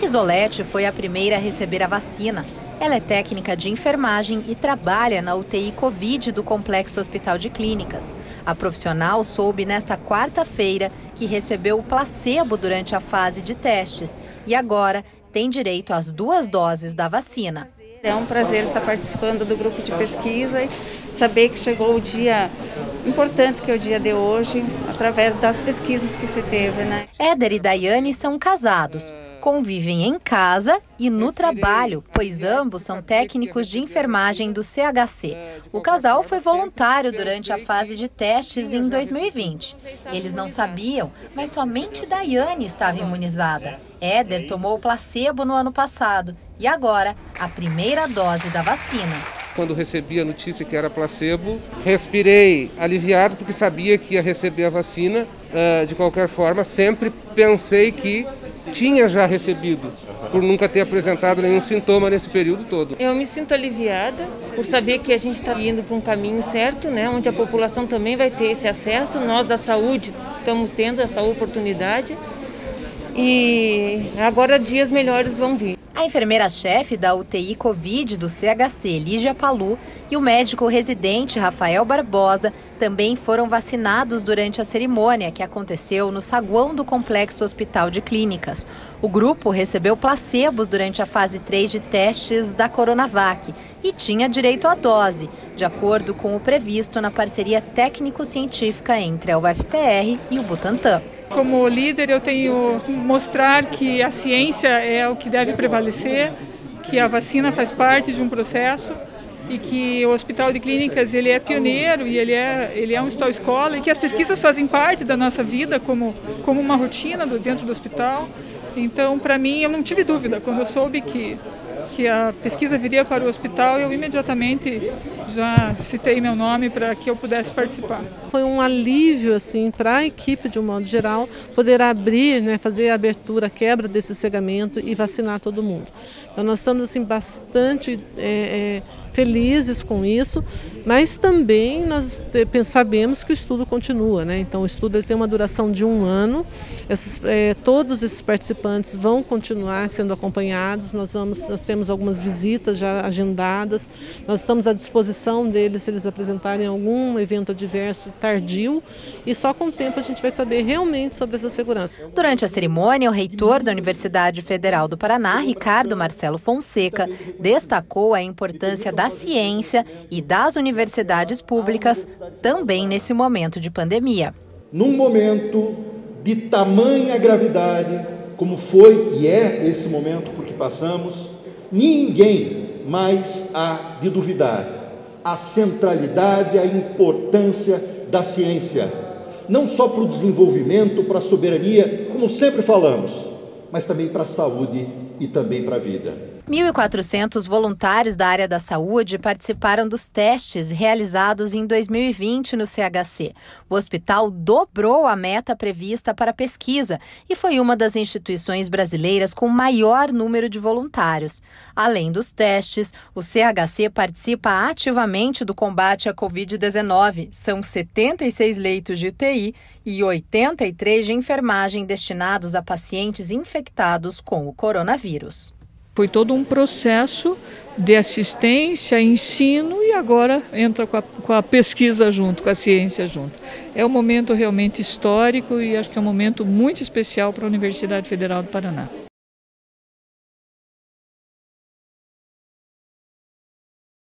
Risolete foi a primeira a receber a vacina. Ela é técnica de enfermagem e trabalha na UTI Covid do Complexo Hospital de Clínicas. A profissional soube nesta quarta-feira que recebeu o placebo durante a fase de testes e agora tem direito às duas doses da vacina. É um prazer estar participando do grupo de pesquisa e saber que chegou o dia importante que é o dia de hoje, através das pesquisas que se teve, né? Éder e Daiane são casados convivem em casa e no trabalho, pois ambos são técnicos de enfermagem do CHC. O casal foi voluntário durante a fase de testes em 2020. Eles não sabiam, mas somente Daiane estava imunizada. Éder tomou o placebo no ano passado e agora a primeira dose da vacina quando recebi a notícia que era placebo, respirei aliviado porque sabia que ia receber a vacina. Uh, de qualquer forma, sempre pensei que tinha já recebido, por nunca ter apresentado nenhum sintoma nesse período todo. Eu me sinto aliviada por saber que a gente está indo para um caminho certo, né, onde a população também vai ter esse acesso. Nós da saúde estamos tendo essa oportunidade e agora dias melhores vão vir. A enfermeira-chefe da UTI Covid do CHC, Lígia Palu, e o médico residente Rafael Barbosa também foram vacinados durante a cerimônia que aconteceu no saguão do Complexo Hospital de Clínicas. O grupo recebeu placebos durante a fase 3 de testes da Coronavac e tinha direito à dose, de acordo com o previsto na parceria técnico-científica entre a UFPR e o Butantan. Como líder, eu tenho mostrar que a ciência é o que deve prevalecer, que a vacina faz parte de um processo e que o Hospital de Clínicas ele é pioneiro e ele é, ele é um hospital escola e que as pesquisas fazem parte da nossa vida como, como uma rotina do, dentro do hospital. Então, para mim, eu não tive dúvida quando eu soube que que a pesquisa viria para o hospital, eu imediatamente já citei meu nome para que eu pudesse participar. Foi um alívio assim para a equipe de um modo geral poder abrir, né, fazer a abertura, a quebra desse cegamento e vacinar todo mundo. Então nós estamos assim bastante é, é, felizes com isso, mas também nós sabemos que o estudo continua, né? Então o estudo tem uma duração de um ano. Esses, é, todos esses participantes vão continuar sendo acompanhados. Nós vamos, nós temos algumas visitas já agendadas. Nós estamos à disposição deles se eles apresentarem algum evento adverso tardio e só com o tempo a gente vai saber realmente sobre essa segurança. Durante a cerimônia, o reitor da Universidade Federal do Paraná, Ricardo Marcelo Fonseca, destacou a importância da ciência e das universidades públicas também nesse momento de pandemia. Num momento de tamanha gravidade, como foi e é esse momento por que passamos, ninguém mais há de duvidar a centralidade, a importância da ciência, não só para o desenvolvimento, para a soberania, como sempre falamos, mas também para a saúde e também para a vida. 1.400 voluntários da área da saúde participaram dos testes realizados em 2020 no CHC. O hospital dobrou a meta prevista para a pesquisa e foi uma das instituições brasileiras com maior número de voluntários. Além dos testes, o CHC participa ativamente do combate à Covid-19. São 76 leitos de UTI e 83 de enfermagem destinados a pacientes infectados com o coronavírus. Foi todo um processo de assistência, ensino e agora entra com a, com a, pesquisa junto, com a ciência junto. É um momento realmente histórico e acho que é um momento muito especial para a Universidade Federal do Paraná.